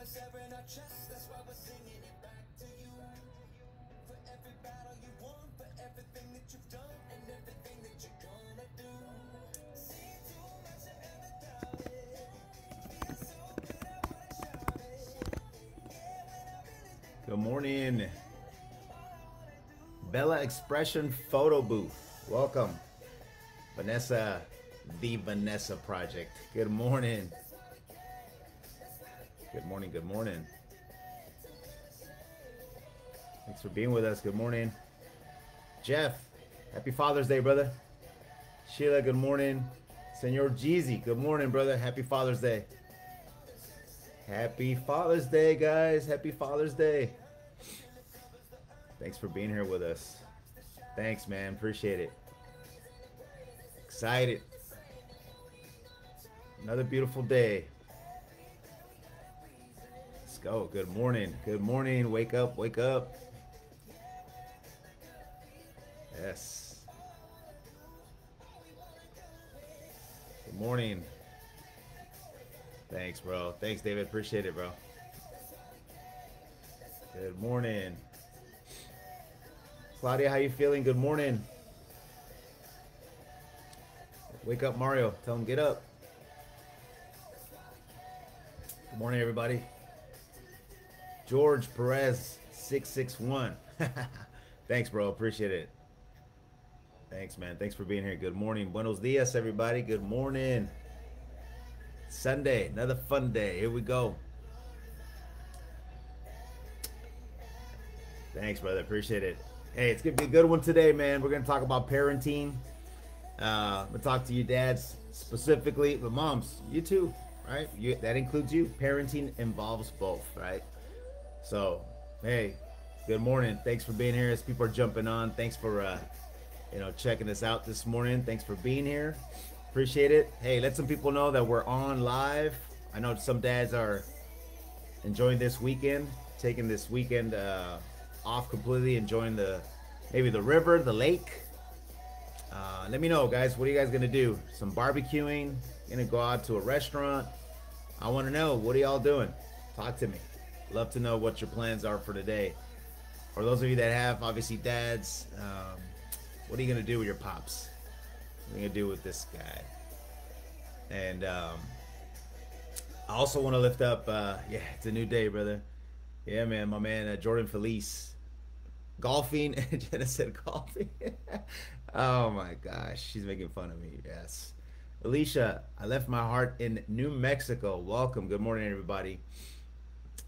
it's ever in our chest, that's why we're singing it back to you. For every battle you won, for everything that you've done, and everything that you're gonna do. Good morning. Bella Expression Photo Booth. Welcome. Vanessa, the Vanessa Project. Good morning. Good morning. Good morning. Thanks for being with us. Good morning. Jeff, happy Father's Day, brother. Sheila, good morning. Senor Jeezy, good morning, brother. Happy Father's Day. Happy Father's Day, guys. Happy Father's Day. Thanks for being here with us. Thanks, man. Appreciate it. Excited. Another beautiful day. Go. Good morning. Good morning. Wake up. Wake up. Yes. Good morning. Thanks, bro. Thanks, David. Appreciate it, bro. Good morning. Claudia, how you feeling? Good morning. Wake up, Mario. Tell him get up. Good morning, everybody. George Perez, 661. Thanks, bro. Appreciate it. Thanks, man. Thanks for being here. Good morning. Buenos dias, everybody. Good morning. Sunday, another fun day. Here we go. Thanks, brother. Appreciate it. Hey, it's gonna be a good one today, man. We're gonna talk about parenting. Uh, gonna talk to you dads specifically, but moms, you too, right? You, that includes you. Parenting involves both, right? So, hey, good morning. Thanks for being here. As people are jumping on, thanks for uh, you know checking us out this morning. Thanks for being here. Appreciate it. Hey, let some people know that we're on live. I know some dads are enjoying this weekend, taking this weekend uh, off completely, enjoying the maybe the river, the lake. Uh, let me know, guys. What are you guys gonna do? Some barbecuing? Gonna go out to a restaurant? I want to know. What are y'all doing? Talk to me. Love to know what your plans are for today. For those of you that have obviously dads, um, what are you gonna do with your pops? What are you gonna do with this guy? And um, I also want to lift up. Uh, yeah, it's a new day, brother. Yeah, man, my man uh, Jordan Felice golfing. Jenna said golfing. oh my gosh, she's making fun of me. Yes. Alicia, I left my heart in New Mexico. Welcome. Good morning, everybody.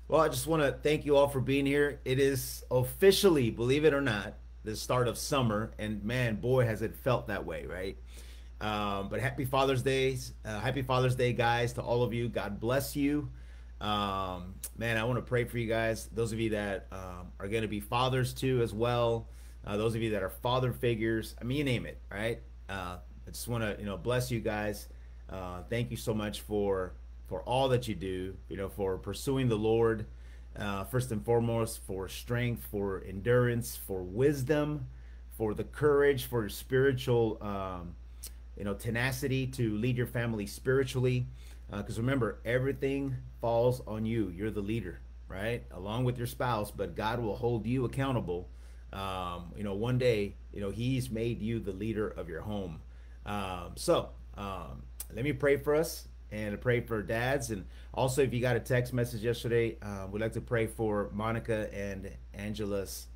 Well, I just want to thank you all for being here. It is officially, believe it or not, the start of summer, and man, boy, has it felt that way, right? Um, but happy Father's Day, uh, happy Father's Day, guys, to all of you. God bless you. Um, man, I want to pray for you guys. Those of you that um, are going to be fathers too, as well. Uh, those of you that are father figures. I mean, you name it, right? Uh, I just want to, you know, bless you guys. Uh, thank you so much for for all that you do. You know, for pursuing the Lord. Uh, first and foremost, for strength, for endurance, for wisdom, for the courage, for spiritual, um, you know, tenacity to lead your family spiritually. Because remember, everything falls on you. You're the leader, right? Along with your spouse, but God will hold you accountable. Um, you know, one day, you know, He's made you the leader of your home. Um, so um, let me pray for us and pray for dads. And also, if you got a text message yesterday, uh, we'd like to pray for Monica and Angela's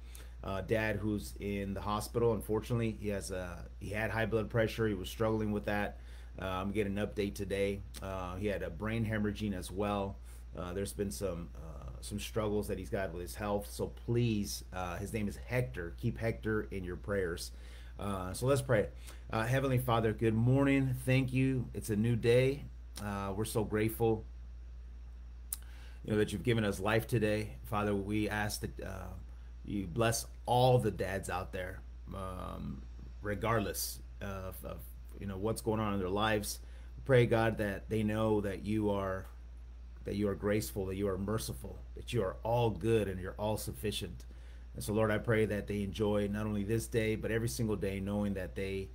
uh, dad, who's in the hospital. Unfortunately, he has uh, he had high blood pressure. He was struggling with that. Uh, I'm getting an update today. Uh, he had a brain hemorrhaging as well. Uh, there's been some some struggles that he's got with his health. So please, his name is Hector. Keep Hector in your prayers. So let's pray. Heavenly Father, good morning. Thank you. It's a new day. Uh, we're so grateful, you know, that you've given us life today, Father. We ask that uh, you bless all the dads out there, um, regardless of, of you know what's going on in their lives. Pray God that they know that you are that you are graceful, that you are merciful, that you are all good and you're all sufficient. And so, Lord, I pray that they enjoy not only this day, but every single day, knowing that they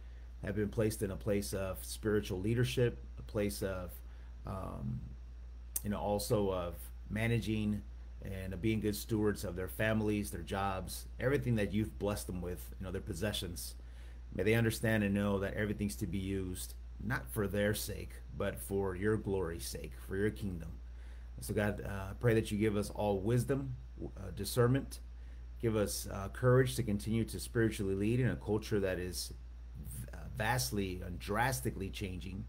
have been placed in a place of spiritual leadership, a place of, um, you know, also of managing and being good stewards of their families, their jobs, everything that you've blessed them with, you know, their possessions. May they understand and know that everything's to be used not for their sake, but for your glory's sake, for your kingdom. So, God, uh, I pray that you give us all wisdom, uh, discernment, give us uh, courage to continue to spiritually lead in a culture that is uh, vastly and drastically changing,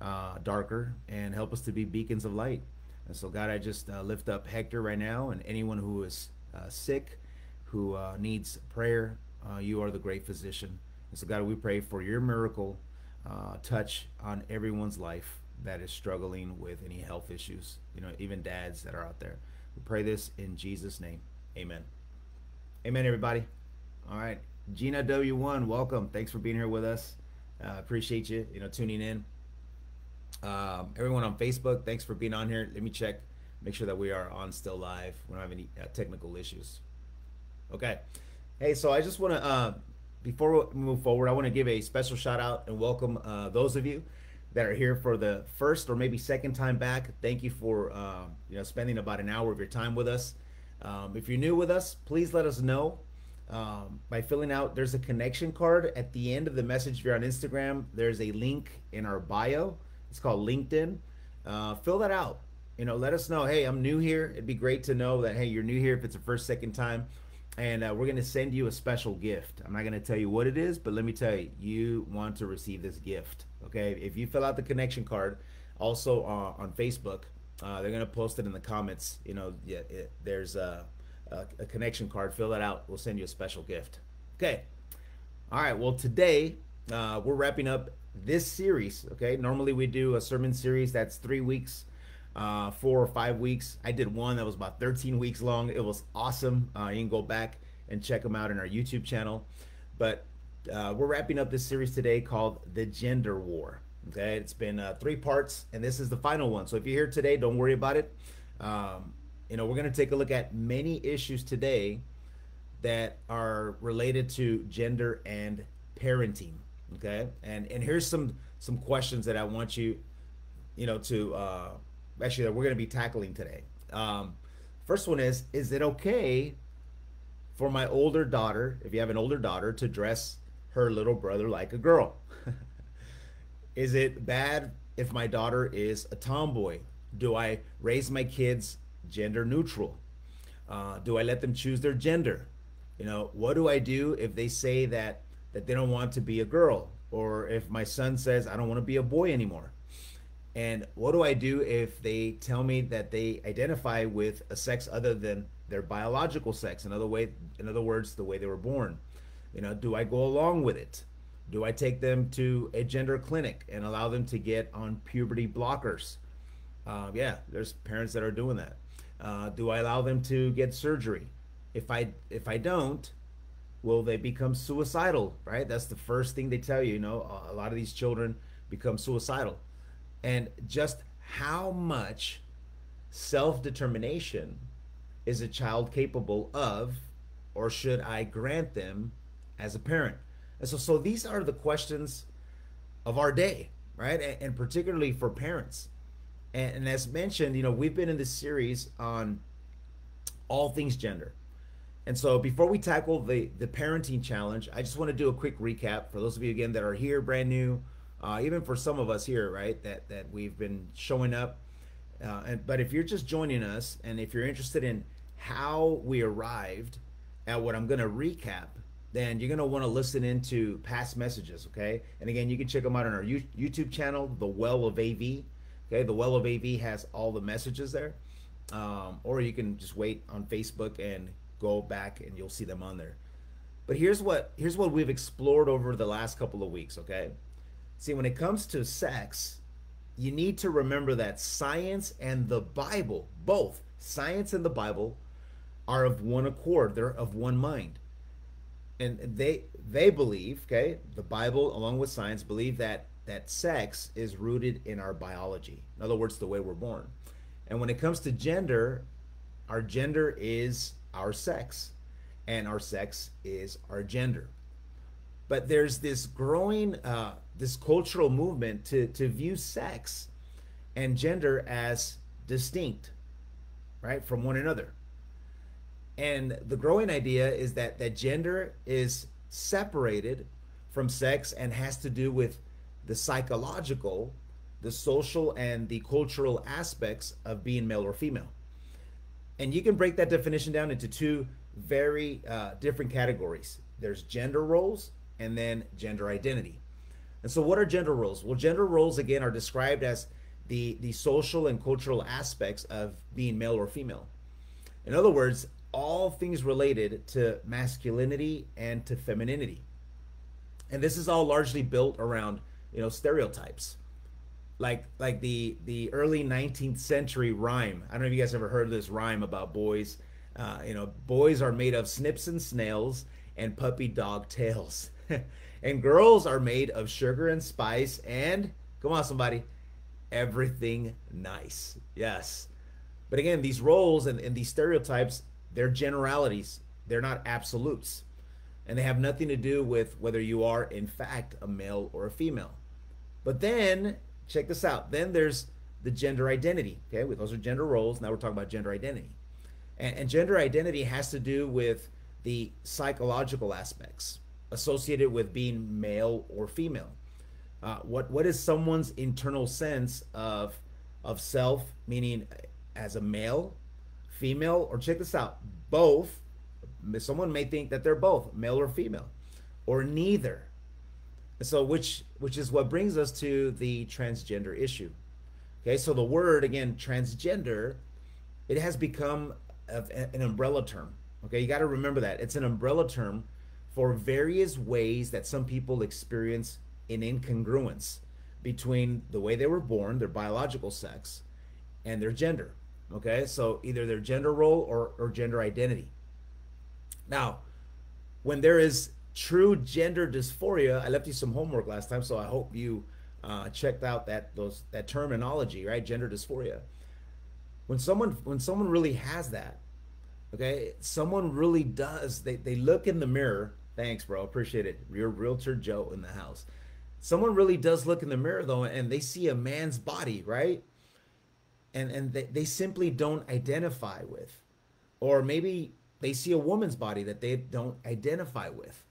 uh, darker, and help us to be beacons of light. And so, God, I just uh, lift up Hector right now and anyone who is sick, who needs prayer. you are the great physician. And so, God, we pray for your miracle touch on everyone's life that is struggling with any health issues, you know, even dads that are out there. We pray this in Jesus' name. Amen. Amen, everybody. All right. Gina W1, welcome. Thanks for being here with us. Uh, appreciate you, you know, tuning in. Um, everyone on Facebook, thanks for being on here. Let me check, make sure that we are on still live. We don't have any uh, technical issues. Okay. Hey, so I just want to, uh, before we move forward, I want to give a special shout out and welcome uh, those of you that are here for the first or maybe second time back. Thank you for uh, you know spending about an hour of your time with us. Um, if you're new with us, please let us know um, by filling out. There's a connection card at the end of the message. If you're on Instagram, there's a link in our bio. It's called LinkedIn. Uh, fill that out. You know, let us know. Hey, I'm new here. It'd be great to know that. Hey, you're new here if it's a first, second time and uh, we're going to send you a special gift. I'm not going to tell you what it is, but let me tell you, you want to receive this gift. Okay, if you fill out the connection card, also uh, on Facebook, uh, they're going to post it in the comments. You know, yeah, it, there's a, a, a connection card. Fill that out. We'll send you a special gift. Okay. All right. Well, today uh, we're wrapping up this series. Okay. Normally we do a sermon series that's three weeks uh, four or five weeks. I did one that was about 13 weeks long. It was awesome. Uh, you can go back and check them out in our YouTube channel. But uh, we're wrapping up this series today called The Gender War. Okay, it's been uh, three parts, and this is the final one. So if you're here today, don't worry about it. Um, you know, we're going to take a look at many issues today that are related to gender and parenting. Okay, and and here's some some questions that I want you, you know, to uh, actually that we're going to be tackling today. Um, first one is: Is it okay for my older daughter, if you have an older daughter, to dress her little brother like a girl? is it bad if my daughter is a tomboy? Do I raise my kids gender neutral? Uh, do I let them choose their gender? You know, what do I do if they say that that they don't want to be a girl, or if my son says I don't want to be a boy anymore? And what do I do if they tell me that they identify with a sex other than their biological sex? In other way, in other words, the way they were born. You know, do I go along with it? Do I take them to a gender clinic and allow them to get on puberty blockers? Uh, yeah, there's parents that are doing that. Uh, do I allow them to get surgery? If I if I don't, will they become suicidal? Right. That's the first thing they tell you. You know, a lot of these children become suicidal and just how much self determination is a child capable of, or should I grant them as a parent? And so, so these are the questions of our day, right? And, and particularly for parents. And, and as mentioned, you know, we've been in this series on all things gender. And so before we tackle the the parenting challenge, I just want to do a quick recap for those of you again that are here brand new uh, even for some of us here, right? That that we've been showing up. Uh, and but if you're just joining us, and if you're interested in how we arrived at what I'm going to recap, then you're going to want to listen into past messages, okay? And again, you can check them out on our YouTube channel, The Well of AV. Okay, The Well of AV has all the messages there. Um, or you can just wait on Facebook and go back and you'll see them on there. But here's what here's what we've explored over the last couple of weeks, okay? See, when it comes to sex, you need to remember that science and the Bible, both science and the Bible, are of one accord. They're of one mind. And they they believe, okay, the Bible along with science believe that that sex is rooted in our biology. In other words, the way we're born. And when it comes to gender, our gender is our sex, and our sex is our gender. But there's this growing uh, this cultural movement to to view sex and gender as distinct right, from one another. And the growing idea is that that gender is separated from sex and has to do with the psychological, the social, and the cultural aspects of being male or female. And you can break that definition down into two very uh, different categories there's gender roles and then gender identity. And so, what are gender roles? Well, gender roles, again, are described as the, the social and cultural aspects of being male or female. In other words, all things related to masculinity and to femininity. And this is all largely built around, you know, stereotypes. Like like the the early 19th century rhyme. I don't know if you guys ever heard this rhyme about boys. Uh, you know, boys are made of snips and snails and puppy dog tails. and girls are made of sugar and spice and come on somebody, everything nice. Yes. But again, these roles and, and these stereotypes they're generalities, they're not absolutes. And they have nothing to do with whether you are, in fact, a male or a female. But then, check this out. Then there's the gender identity. Okay, those are gender roles. Now we're talking about gender identity. And, and gender identity has to do with the psychological aspects associated with being male or female. Uh, what what is someone's internal sense of of self, meaning as a male female, or check this out, both. Someone may think that they're both male or female, or neither. So, which which is what brings us to the transgender issue. Okay, so the word again, transgender, it has become an umbrella term. Okay, you got to remember that it's an umbrella term for various ways that some people experience an incongruence between the way they were born, their biological sex, and their gender. Okay, so either their gender role or, or gender identity. Now, when there is true gender dysphoria, I left you some homework last time, so I hope you uh, checked out that those that terminology, right? Gender dysphoria. When someone when someone really has that, okay, someone really does. They they look in the mirror. Thanks, bro. Appreciate it. Real realtor Joe in the house. Someone really does look in the mirror though, and they see a man's body, right? and and they, they simply don't identify with or maybe they see a woman's body that they don't identify with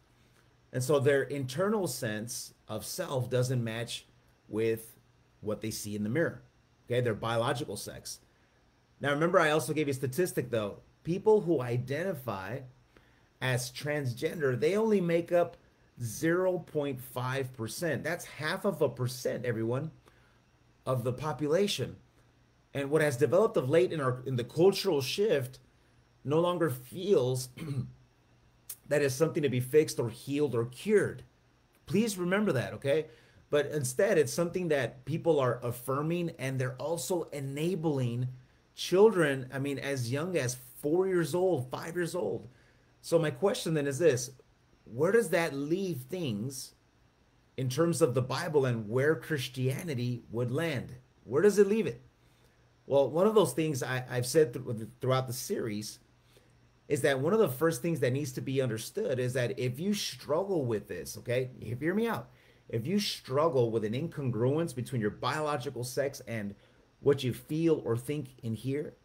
and so their internal sense of self doesn't match with what they see in the mirror okay? Their biological sex. Now remember i also gave you a statistic though. People who identify as transgender they only make up 0.5% that's half of a percent everyone of the population. And what has developed of late in our in the cultural shift no longer feels that is something to be fixed or healed or cured. Please remember that, okay? But instead, it's something that people are affirming and they're also enabling children, I mean, as young as four years old, five years old. So, my question then is this where does that leave things in terms of the Bible and where Christianity would land? Where does it leave it? Well, one of those things I, have said th- throughout the series is that one of the first things that needs to be understood is that if you struggle with this, okay, hear me out. If you struggle with an incongruence between your biological sex and what you feel or think in here,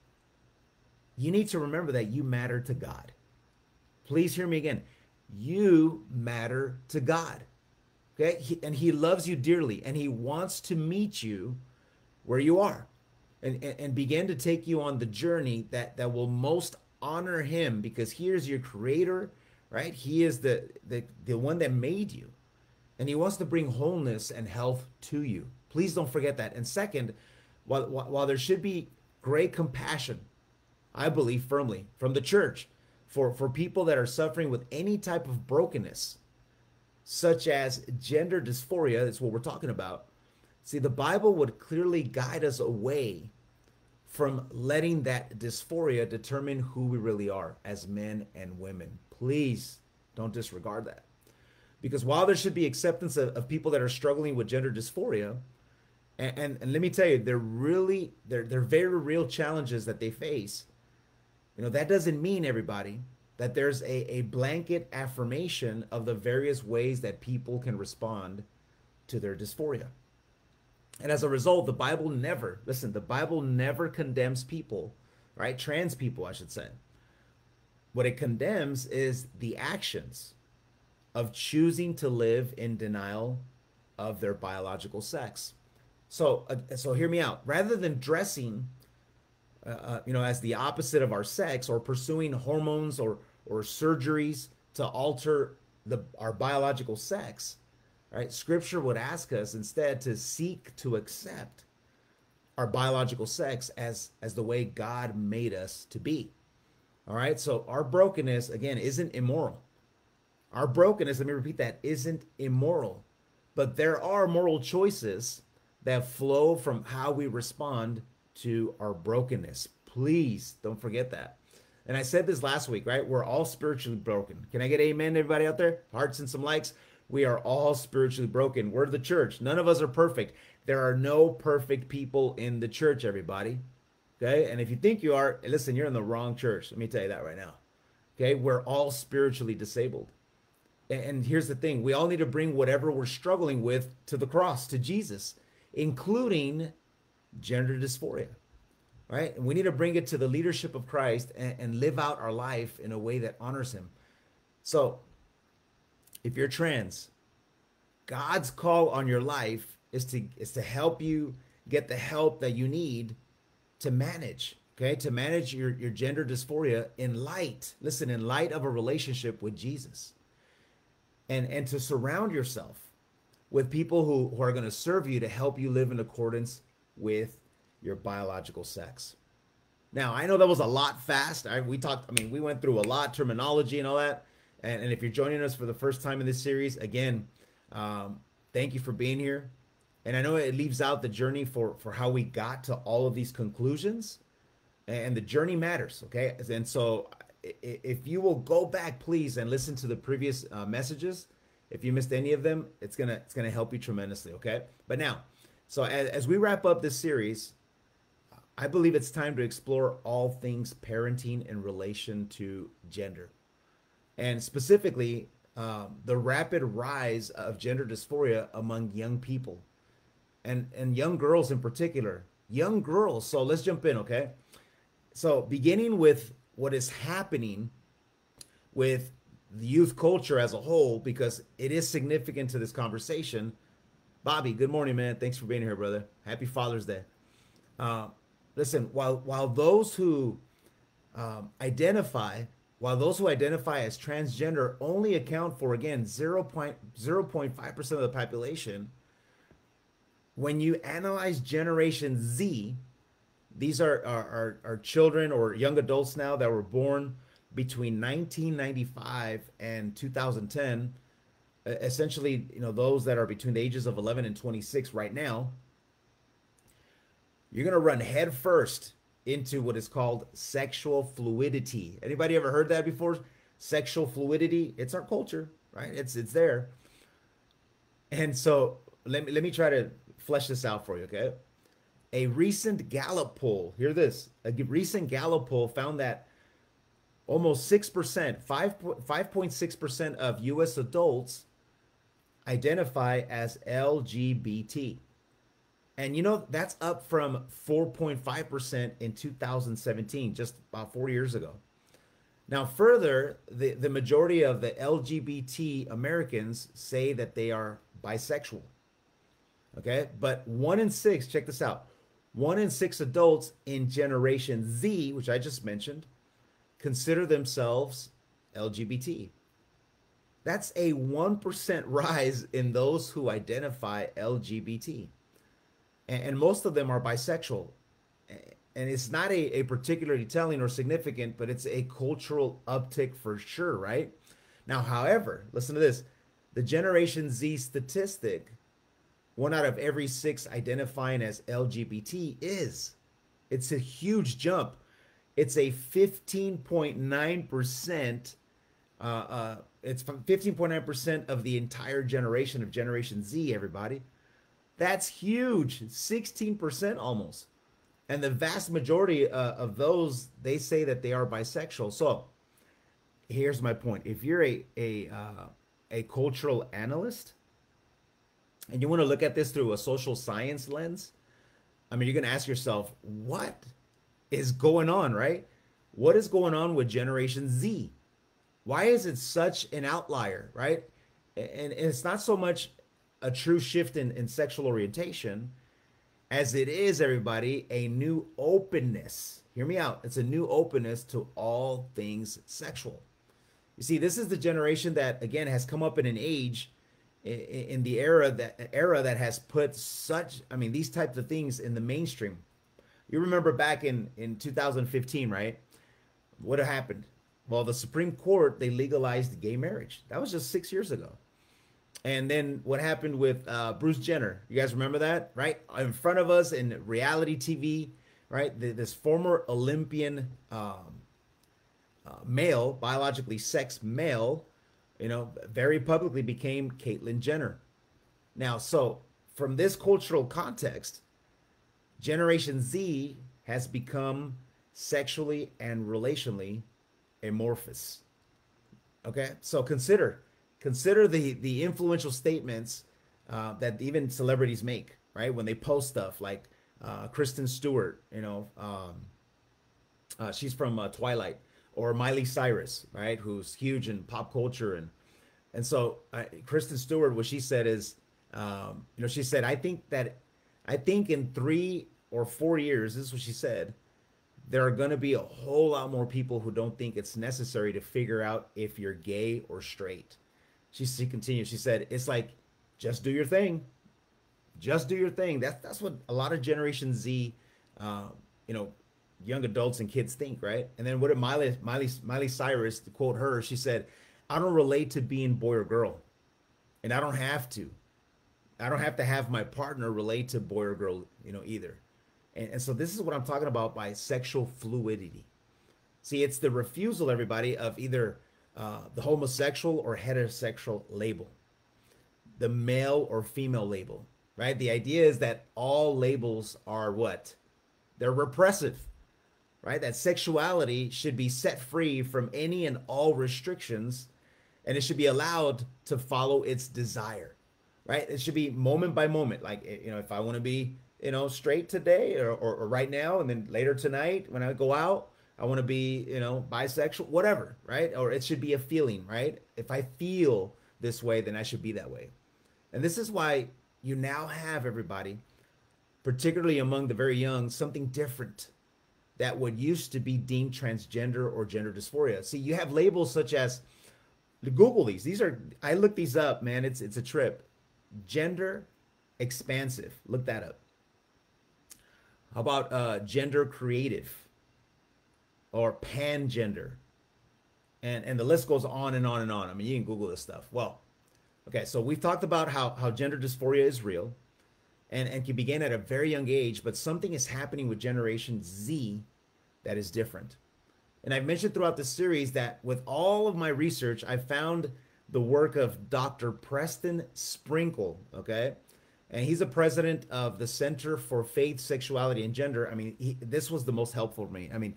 you need to remember that you matter to God. Please hear me again. You matter to God. Okay? He, and He loves you dearly and He wants to meet you where you are and, and begin to take you on the journey that, that will most honor him because he is your creator, right? He is the, the, the one that made you. And he wants to bring wholeness and health to you. Please don't forget that. And second, while, while there should be great compassion, I believe firmly, from the church for, for people that are suffering with any type of brokenness, such as gender dysphoria, that's what we're talking about, See, the Bible would clearly guide us away from letting that dysphoria determine who we really are as men and women. Please don't disregard that. Because while there should be acceptance of, of people that are struggling with gender dysphoria, and, and, and let me tell you, they're really they're they're very real challenges that they face. You know, that doesn't mean everybody that there's a, a blanket affirmation of the various ways that people can respond to their dysphoria. And as a result, the Bible never, listen, the Bible never condemns people, right? Trans people, I should say. What it condemns is the actions of choosing to live in denial of their biological sex. So, uh, so hear me out. Rather than dressing, uh, uh, you know, as the opposite of our sex, or pursuing hormones or or surgeries to alter the our biological sex, right? Scripture would ask us instead to seek to accept our biological sex as as the way God made us to be. All right? So our brokenness again isn't immoral. Our brokenness, let me repeat that, isn't immoral. But there are moral choices that flow from how we respond to our brokenness. Please don't forget that. And I said this last week, right? We're all spiritually broken. Can I get amen, everybody out there? Hearts and some likes. We are all spiritually broken. We're the church. None of us are perfect. There are no perfect people in the church, everybody. Okay. And if you think you are, listen, you're in the wrong church. Let me tell you that right now. Okay. We're all spiritually disabled. And here's the thing we all need to bring whatever we're struggling with to the cross, to Jesus, including gender dysphoria. Right? And we need to bring it to the leadership of Christ and, and live out our life in a way that honors him. So, if you're trans, God's call on your life is to is to help you get the help that you need to manage okay? To manage your your gender dysphoria in light listen in light of a relationship with jesus. And and to surround yourself with people who, who are going to serve you to help you live in accordance with your biological sex. Now i know that was a lot fast. I, we talked i mean we went through a lot terminology and all that and, and if you're joining us for the first time in this series again um, thank you for being here and I know it leaves out the journey for for how we got to all of these conclusions, and the journey matters. Okay, and so if you will go back, please, and listen to the previous uh, messages, if you missed any of them, it's gonna it's gonna help you tremendously. Okay, but now, so as, as we wrap up this series, I believe it's time to explore all things parenting in relation to gender, and specifically um, the rapid rise of gender dysphoria among young people. And and young girls in particular. Young girls. So let's jump in okay? So beginning with what is happening with the youth culture as a whole because it is significant to this conversation. Bobby good morning man. Thanks for being here brother. Happy father's day. Uh, listen while while those who um, identify while those who identify as transgender only account for again 0.0.5% of the population when you analyze Generation Z, these are, are, children or young adults now that were born between 1995 and 2010 essentially you know those that are between the ages of 11 and 26 right now you're going to run headfirst into what is called sexual fluidity anybody ever heard that before sexual fluidity it's our culture right it's it's there and so let me let me try to flesh this out for you, okay? A recent Gallup poll, hear this, a recent Gallup poll found that almost 6%, 5, 5.6% of US adults identify as LGBT. And you know, that's up from 4.5% in 2017, just about four years ago. Now, further, the, the majority of the LGBT Americans say that they are bisexual. Okay. But one in six, check this out one in six adults in Generation Z, which I just mentioned, consider themselves LGBT. That's a 1% rise in those who identify LGBT. And, most of them are bisexual. And it's not a, a particularly telling or significant, but it's a cultural uptick for sure, right? Now, however, listen to this the Generation Z statistic one out of every six identifying as LGBT is. It's a huge jump. It's a 15.9%. Uh, uh, it's 15.9% of the entire generation of Generation Z, everybody. That's huge. 16% almost. And the vast majority uh, of those, they say that they are bisexual. So here's my point. If you're a, a, uh, a cultural analyst, and you want to look at this through a social science lens, I mean, you're going to ask yourself, what is going on, right? What is going on with Generation Z? Why is it such an outlier, right? And, and it's not so much a true shift in, in sexual orientation as it is, everybody, a new openness. Hear me out. It's a new openness to all things sexual. You see, this is the generation that, again, has come up in an age in the era that era that has put such i mean these types of things in the mainstream you remember back in in 2015 right what happened well the supreme court they legalized gay marriage that was just six years ago and then what happened with uh, bruce jenner you guys remember that right in front of us in reality tv right the, this former olympian um, uh, male biologically sex male you know, very publicly became Caitlyn Jenner. Now, so from this cultural context, Generation Z has become sexually and relationally amorphous. Okay, so consider consider the the influential statements uh, that even celebrities make, right? When they post stuff like uh, Kristen Stewart, you know, um, uh, she's from uh, Twilight or Miley Cyrus, right? Who's huge in pop culture and and so uh, Kristen Stewart, what she said is, um, you know, she said, I think that, I think in three or four years, this is what she said, there are going to be a whole lot more people who don't think it's necessary to figure out if you're gay or straight. She, she continued, she said, it's like, just do your thing. Just do your thing. That's, that's what a lot of Generation Z, uh, you know, young adults and kids think, right? And then what did Miley Miley Miley Cyrus to quote her? She said, "I don't relate to being boy or girl, and I don't have to. I don't have to have my partner relate to boy or girl, you know, either." And, and so this is what I'm talking about by sexual fluidity. See, it's the refusal, everybody, of either uh, the homosexual or heterosexual label, the male or female label, right? The idea is that all labels are what? They're repressive right? That sexuality should be set free from any and all restrictions and it should be allowed to follow its desire, right? It should be moment by moment. Like, eh, you know, if I want to be, you know, straight today or, or, or right now, and then later tonight when I go out, I want to be, you know, bisexual, whatever, right? Or it should be a feeling, right? If I feel this way, then I should be that way. And this is why you now have everybody, particularly among the very young, something different that would used to be deemed transgender or gender dysphoria. See, you have labels such as Google these. These are I looked these up, man. It's it's a trip. Gender expansive. Look that up. How about uh, gender creative or pan gender? And and the list goes on and on and on. I mean, you can Google this stuff. Well, okay, so we've talked about how how gender dysphoria is real and, and can begin at a very young age, but something is happening with Generation Z that is different. And I've mentioned throughout the series that with all of my research, I found the work of Dr. Preston Sprinkle, okay? And he's a president of the Center for Faith, Sexuality, and Gender. I mean, he, this was the most helpful for me. I mean,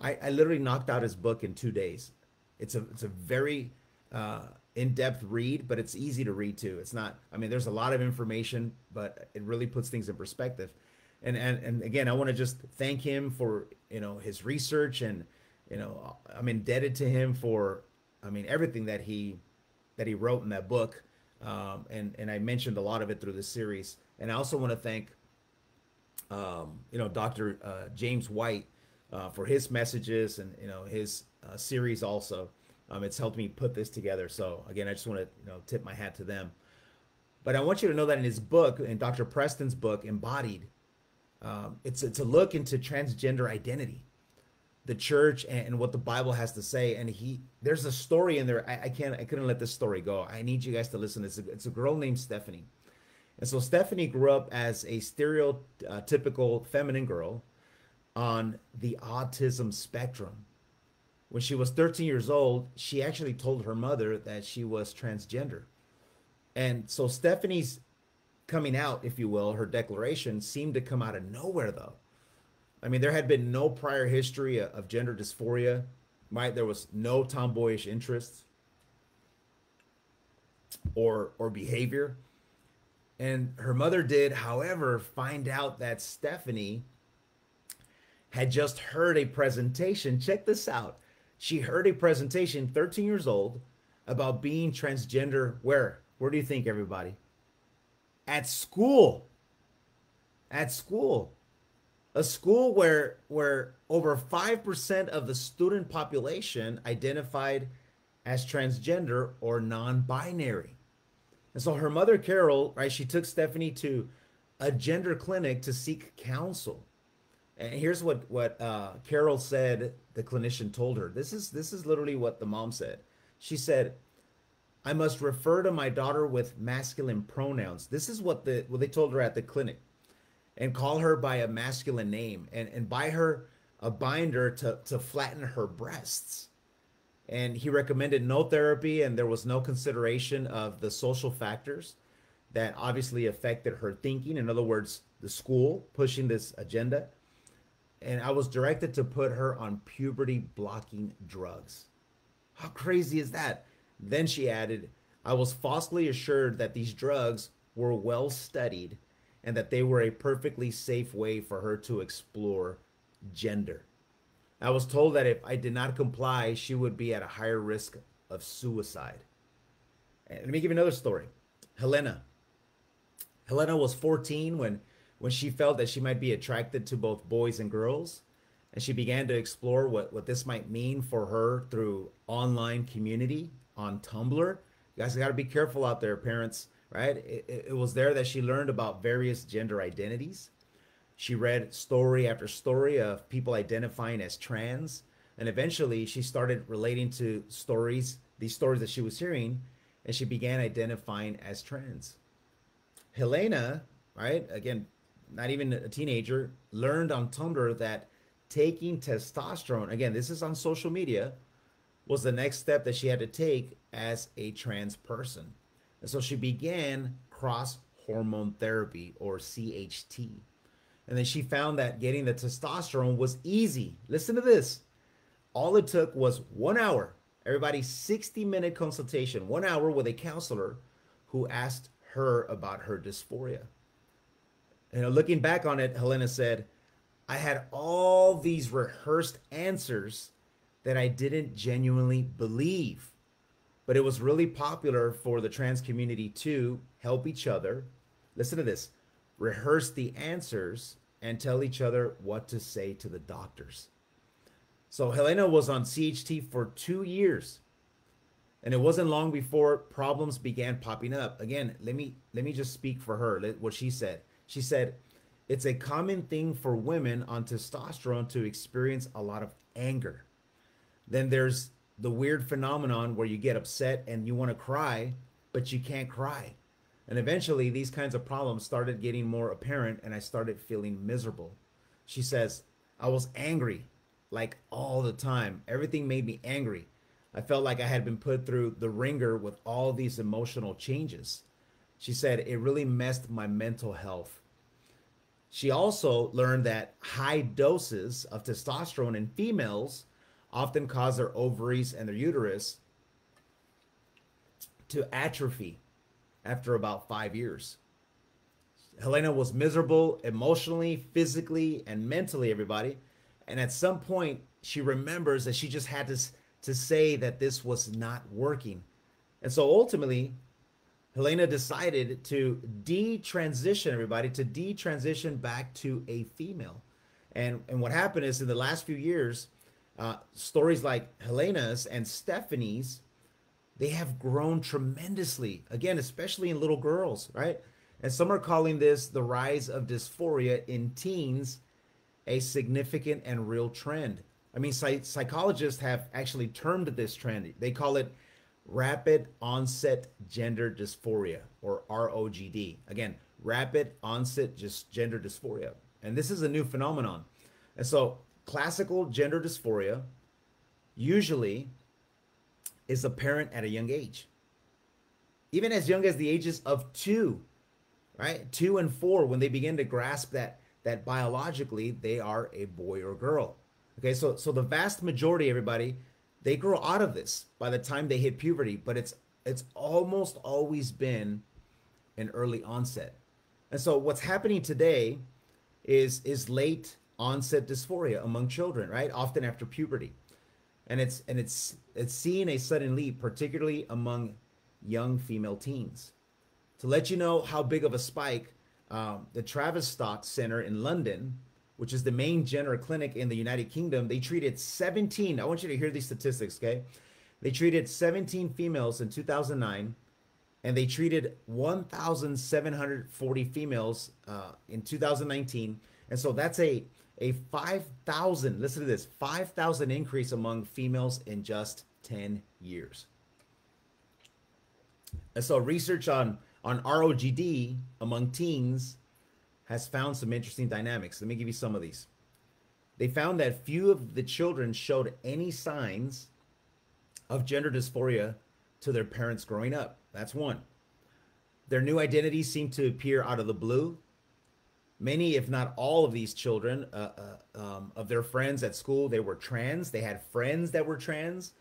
I, I literally knocked out his book in two days. It's a it's a very uh, in-depth read, but it's easy to read too. It's not. I mean, there's a lot of information, but it really puts things in perspective. And and and again, I want to just thank him for you know his research and you know i'm indebted to him for i mean everything that he that he wrote in that book um, and and i mentioned a lot of it through the series and i also want to thank um, you know dr uh, james white uh, for his messages and you know his uh, series also um, it's helped me put this together so again i just want to you know tip my hat to them but i want you to know that in his book in dr preston's book embodied um, it's it's a look into transgender identity the church and, what the Bible has to say. And he, there's a story in there. I, I, can't, I couldn't let this story go. I need you guys to listen. It's a, it's a girl named Stephanie. And so Stephanie grew up as a stereotypical feminine girl on the autism spectrum. When she was 13 years old, she actually told her mother that she was transgender. And so Stephanie's coming out, if you will, her declaration seemed to come out of nowhere though. I mean, there had been no prior history of gender dysphoria, right? There was no tomboyish interests or or behavior. And her mother did, however, find out that Stephanie had just heard a presentation. Check this out. She heard a presentation, 13 years old, about being transgender. Where? Where do you think, everybody? At school. At school. A school where where over 5% of the student population identified as transgender or non-binary. And so her mother Carol, right, she took Stephanie to a gender clinic to seek counsel. And here's what what uh, Carol said. The clinician told her. This is this is literally what the mom said. She said, "I must refer to my daughter with masculine pronouns." This is what the what they told her at the clinic, and call her by a masculine name, and and buy her a binder to to flatten her breasts. And he recommended no therapy, and there was no consideration of the social factors that obviously affected her thinking. In other words, the school pushing this agenda and I was directed to put her on puberty blocking drugs. How crazy is that? Then she added, I was falsely assured that these drugs were well studied and that they were a perfectly safe way for her to explore gender. I was told that if I did not comply, she would be at a higher risk of suicide. And let me give you another story. Helena. Helena was 14 when when she felt that she might be attracted to both boys and girls. And she began to explore what, what this might mean for her through online community on Tumblr. You guys got to be careful out there, parents, right? It, it was there that she learned about various gender identities. She read story after story of people identifying as trans. And eventually she started relating to stories, these stories that she was hearing, and she began identifying as trans. Helena, right? Again, not even a teenager, learned on Tumblr that taking testosterone, again, this is on social media, was the next step that she had to take as a trans person. And so she began cross hormone therapy or CHT. And then she found that getting the testosterone was easy. Listen to this. All it took was one hour, everybody 60 minute consultation, one hour with a counselor who asked her about her dysphoria. You know, looking back on it, Helena said, I had all these rehearsed answers that I didn't genuinely believe. But it was really popular for the trans community to help each other. Listen to this rehearse the answers and tell each other what to say to the doctors. So Helena was on CHT for two years. And it wasn't long before problems began popping up. Again, let me let me just speak for her. What she said. She said, it's a common thing for women on testosterone to experience a lot of anger. Then there's the weird phenomenon where you get upset and you want to cry, but you can't cry. And eventually, these kinds of problems started getting more apparent, and I started feeling miserable. She says, I was angry like all the time. Everything made me angry. I felt like I had been put through the wringer with all these emotional changes. She said it really messed my mental health. She also learned that high doses of testosterone in females often cause their ovaries and their uterus to atrophy after about five years. Helena was miserable emotionally, physically, and mentally, everybody. And at some point, she remembers that she just had to, to say that this was not working. And so ultimately, Helena decided to detransition everybody to detransition back to a female. And and what happened is in the last few years, uh, stories like Helena's and Stephanie's, they have grown tremendously. Again, especially in little girls, right? And some are calling this the rise of dysphoria in teens, a significant and real trend. I mean, psych- psychologists have actually termed this trend. They call it rapid onset gender dysphoria or ROGD. Again, rapid onset just gender dysphoria. And this is a new phenomenon. And so classical gender dysphoria usually is apparent at a young age. Even as young as the ages of 2, right? 2 and 4 when they begin to grasp that that biologically they are a boy or girl. Okay? So so the vast majority everybody they grow out of this by the time they hit puberty, but it's it's almost always been an early onset. And so what's happening today is is late onset dysphoria among children, right? Often after puberty. And it's and it's it's seeing a sudden leap, particularly among young female teens. To let you know how big of a spike, um, the Tavistock Center in London, which is the main gender clinic in the United Kingdom, they treated 17. I want you to hear these statistics, okay? They treated 17 females in 2009, and they treated 1,740 females uh, in 2019. And so that's a a 5,000. Listen to this: 5,000 increase among females in just 10 years. And so research on on ROGD among teens has found some interesting dynamics. Let me give you some of these. They found that few of the children showed any signs of gender dysphoria to their parents growing up. That's one. Their new identities seem to appear out of the blue. Many, if not all, of these children, uh, uh, um, of their friends at school, they were trans. They had friends that were trans,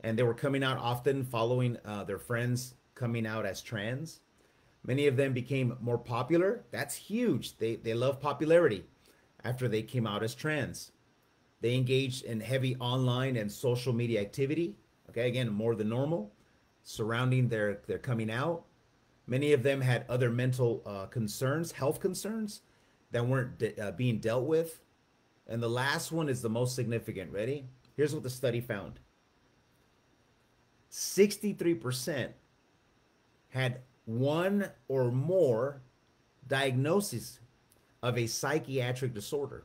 and they were coming out often following uh, their friends coming out as trans. Many of them became more popular. That's huge. They, they love popularity after they came out as trans. They engaged in heavy online and social media activity. Okay, again, more than normal, surrounding their, their coming out. Many of them had other mental uh, concerns, health concerns that weren't de- uh, being dealt with. And the last one is the most significant. Ready? Here's what the study found 63% had one or more diagnoses of a psychiatric disorder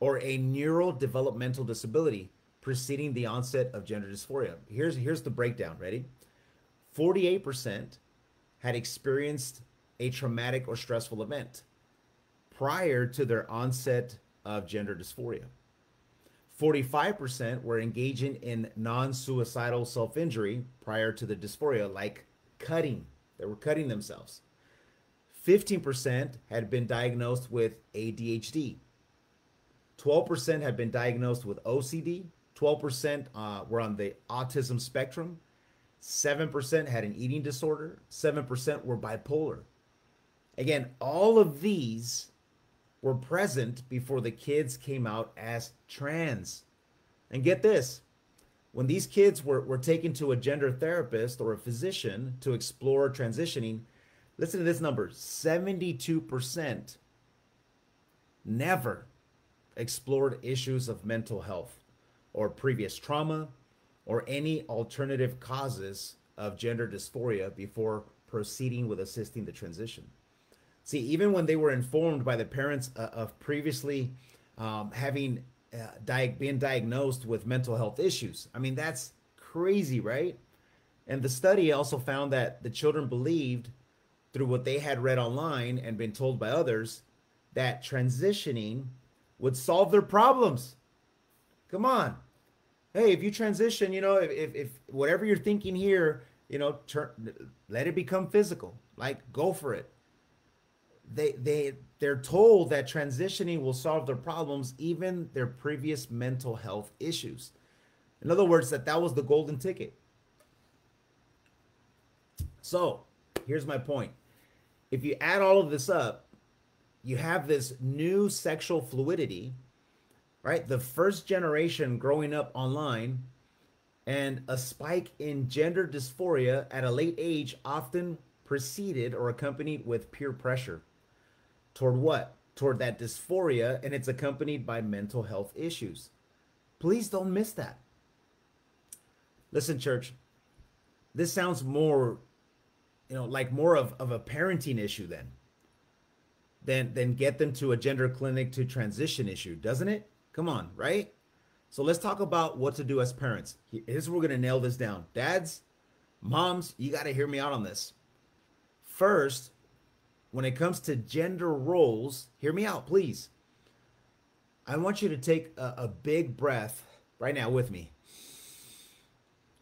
or a neurodevelopmental disability preceding the onset of gender dysphoria. Here's here's the breakdown, ready? 48% had experienced a traumatic or stressful event prior to their onset of gender dysphoria. 45% were engaging in non-suicidal self-injury prior to the dysphoria like cutting they were cutting themselves. 15% had been diagnosed with ADHD. 12% had been diagnosed with OCD. 12% uh, were on the autism spectrum. 7% had an eating disorder. 7% were bipolar. Again, all of these were present before the kids came out as trans. And get this when these kids were, were taken to a gender therapist or a physician to explore transitioning, listen to this number 72% never explored issues of mental health or previous trauma or any alternative causes of gender dysphoria before proceeding with assisting the transition. See, even when they were informed by the parents uh, of previously um, having uh, di- being diagnosed with mental health issues. I mean, that's crazy, right? And the study also found that the children believed through what they had read online and been told by others that transitioning would solve their problems. Come on. Hey, if you transition, you know, if, if, if whatever you're thinking here, you know, turn, let it become physical. Like, go for it. They, they, they're told that transitioning will solve their problems, even their previous mental health issues. In other words, that that was the golden ticket. So, here's my point. If you add all of this up, you have this new sexual fluidity, right? The first generation growing up online and a spike in gender dysphoria at a late age often preceded or accompanied with peer pressure. Toward what? Toward that dysphoria, and it's accompanied by mental health issues. Please don't miss that. Listen, church, this sounds more, you know, like more of, of a parenting issue then. Than, than get them to a gender clinic to transition issue, doesn't it? Come on, right? So let's talk about what to do as parents. Here's where we're to nail this down. Dads, moms, you got to hear me out on this. First, when it comes to gender roles, hear me out, please. I want you to take a, a big breath right now with me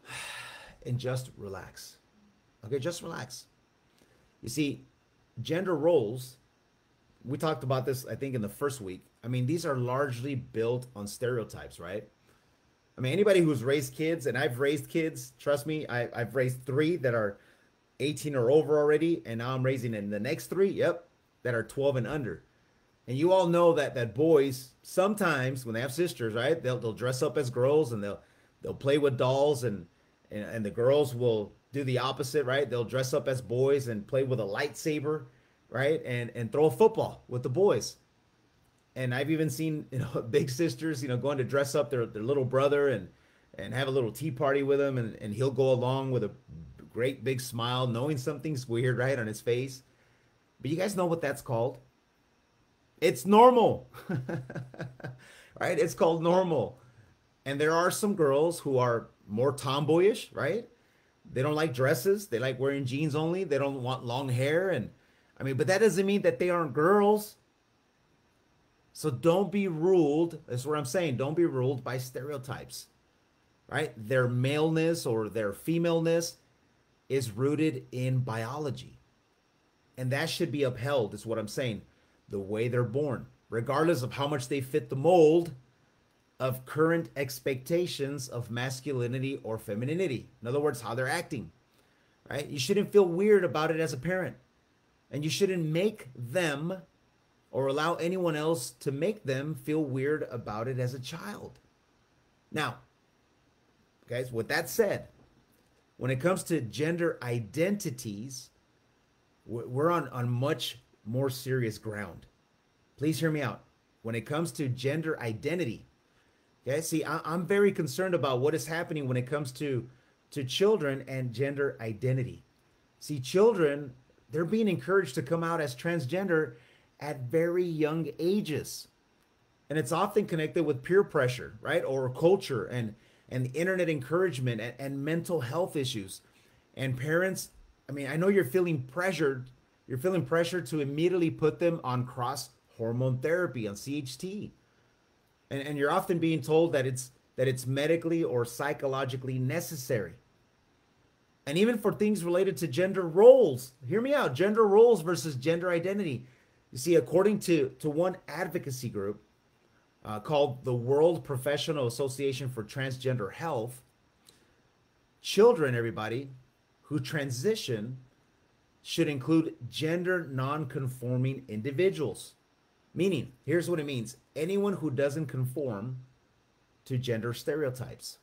and just relax. Okay, just relax. You see, gender roles, we talked about this, I think, in the first week. I mean, these are largely built on stereotypes, right? I mean, anybody who's raised kids, and I've raised kids, trust me, I, I've raised three that are 18 or over already, and now I'm raising in the next three, yep, that are 12 and under. And you all know that that boys sometimes when they have sisters, right? They'll they'll dress up as girls and they'll they'll play with dolls and and, and the girls will do the opposite, right? They'll dress up as boys and play with a lightsaber, right? And and throw a football with the boys. And I've even seen you know big sisters, you know, going to dress up their, their little brother and and have a little tea party with him and, and he'll go along with a great big smile, knowing something's weird, right, on his face. But you guys know what that's called? It's normal. right? It's called normal. And there are some girls who are more tomboyish, right? They don't like dresses. They like wearing jeans only. They don't want long hair. And I mean, but that doesn't mean that they aren't girls. So don't be ruled. That's what I'm saying. Don't be ruled by stereotypes, right? Their maleness or their femaleness is rooted in biology. And that should be upheld, is what I'm saying. The way they're born, regardless of how much they fit the mold of current expectations of masculinity or femininity. In other words, how they're acting, right? You shouldn't feel weird about it as a parent. And you shouldn't make them or allow anyone else to make them feel weird about it as a child. Now, guys, with that said, when it comes to gender identities, we're on, on much more serious ground. Please hear me out. When it comes to gender identity, okay, see, I, I'm very concerned about what is happening when it comes to, to children and gender identity. See, children, they're being encouraged to come out as transgender at very young ages. And it's often connected with peer pressure, right? Or culture and and internet encouragement and, and mental health issues. And parents, I mean, I know you're feeling pressured, you're feeling pressure to immediately put them on cross hormone therapy on CHT. And, and you're often being told that it's that it's medically or psychologically necessary. And even for things related to gender roles, hear me out, gender roles versus gender identity. You see, according to, to one advocacy group, uh, called the World Professional Association for Transgender Health. Children, everybody, who transition should include gender non-conforming individuals. Meaning, here's what it means anyone who doesn't conform to gender stereotypes,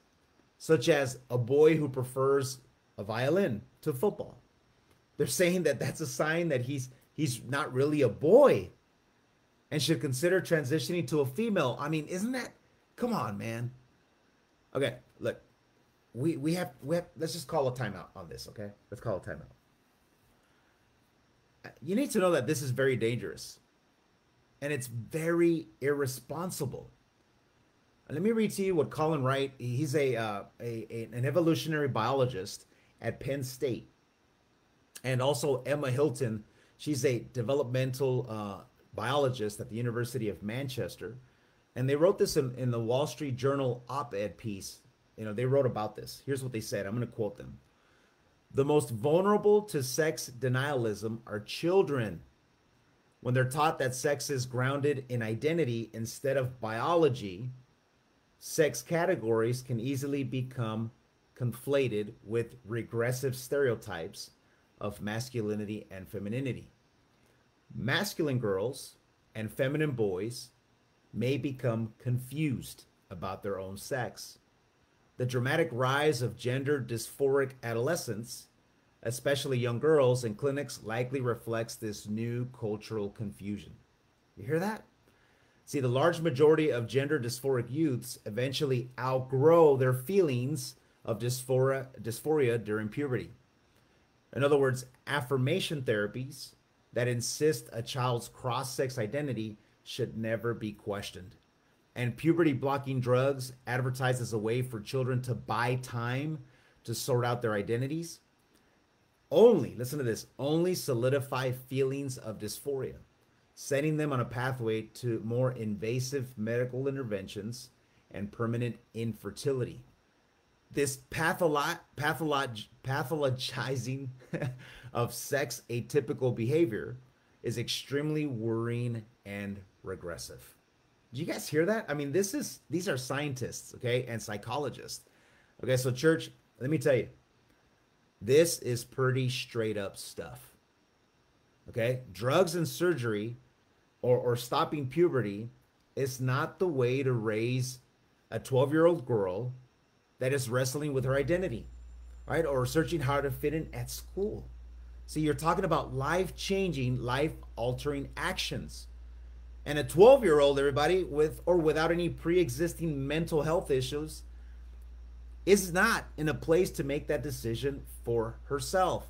such as a boy who prefers a violin to football. They're saying that that's a sign that he's he's not really a boy and should consider transitioning to a female. I mean, isn't that? Come on, man. Okay, look, we we have we have. Let's just call a timeout on this. Okay, let's call a timeout. You need to know that this is very dangerous, and it's very irresponsible. Let me read to you what Colin Wright. He's a, uh, a, a an evolutionary biologist at Penn State, and also Emma Hilton. She's a developmental uh, biologist at the University of Manchester, and they wrote this in, in the Wall Street Journal op-ed piece. You know, they wrote about this. Here's what they said. I'm going to quote them. The most vulnerable to sex denialism are children when they're taught that sex is grounded in identity instead of biology. Sex categories can easily become conflated with regressive stereotypes of masculinity and femininity masculine girls and feminine boys may become confused about their own sex. The dramatic rise of gender dysphoric adolescents, especially young girls in clinics, likely reflects this new cultural confusion. You hear that? See, the large majority of gender dysphoric youths eventually outgrow their feelings of dysphoria, dysphoria during puberty. In other words, affirmation therapies that insist a child's cross sex identity should never be questioned. And puberty blocking drugs advertised as a way for children to buy time to sort out their identities only, listen to this, only solidify feelings of dysphoria, setting them on a pathway to more invasive medical interventions and permanent infertility. This patholo- patholog- pathologizing of sex atypical behavior is extremely worrying and regressive. Do you guys hear that? I mean, this is these are scientists, okay, and psychologists. Okay, so church, let me tell you, this is pretty straight up stuff. Okay, drugs and surgery or, or stopping puberty is not the way to raise a 12 year old girl that is wrestling with her identity, right? Or searching how to fit in at school. See, you're talking about life changing, life altering actions. And a 12 year old, everybody, with or without any pre existing mental health issues, is not in a place to make that decision for herself.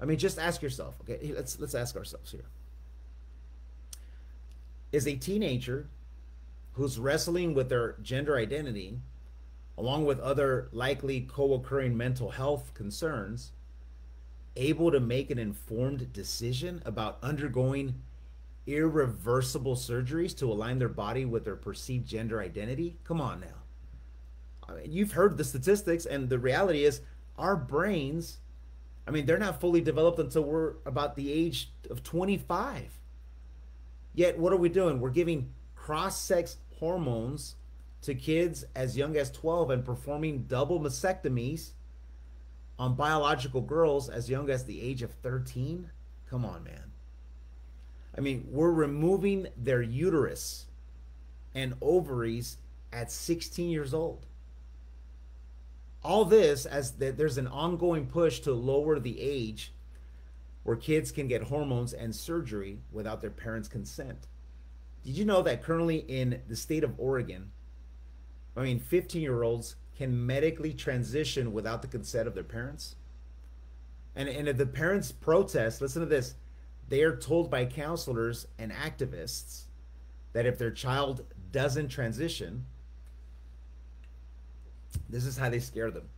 I mean, just ask yourself. Okay, let's let's ask ourselves here. Is a teenager who's wrestling with their gender identity, along with other likely co-occurring mental health concerns, able to make an informed decision about undergoing irreversible surgeries to align their body with their perceived gender identity? Come on now. I mean, you've heard the statistics, and the reality is our brains, I mean, they're not fully developed until we're about the age of 25. Yet, what are we doing? We're giving cross sex hormones to kids as young as 12 and performing double mastectomies on biological girls as young as the age of 13? Come on, man. I mean, we're removing their uterus and ovaries at 16 years old. All this as that there's an ongoing push to lower the age where kids can get hormones and surgery without their parents' consent. Did you know that currently in the state of Oregon, I mean, 15 year olds can medically transition without the consent of their parents? And, and if the parents protest, listen to this, they are told by counselors and activists that if their child doesn't transition, this is how they scare them